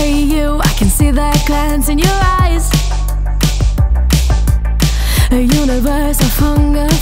Hey you, I can see that glance in your eyes. A universe of hunger.